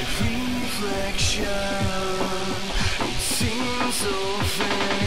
reflection. It seems so fair.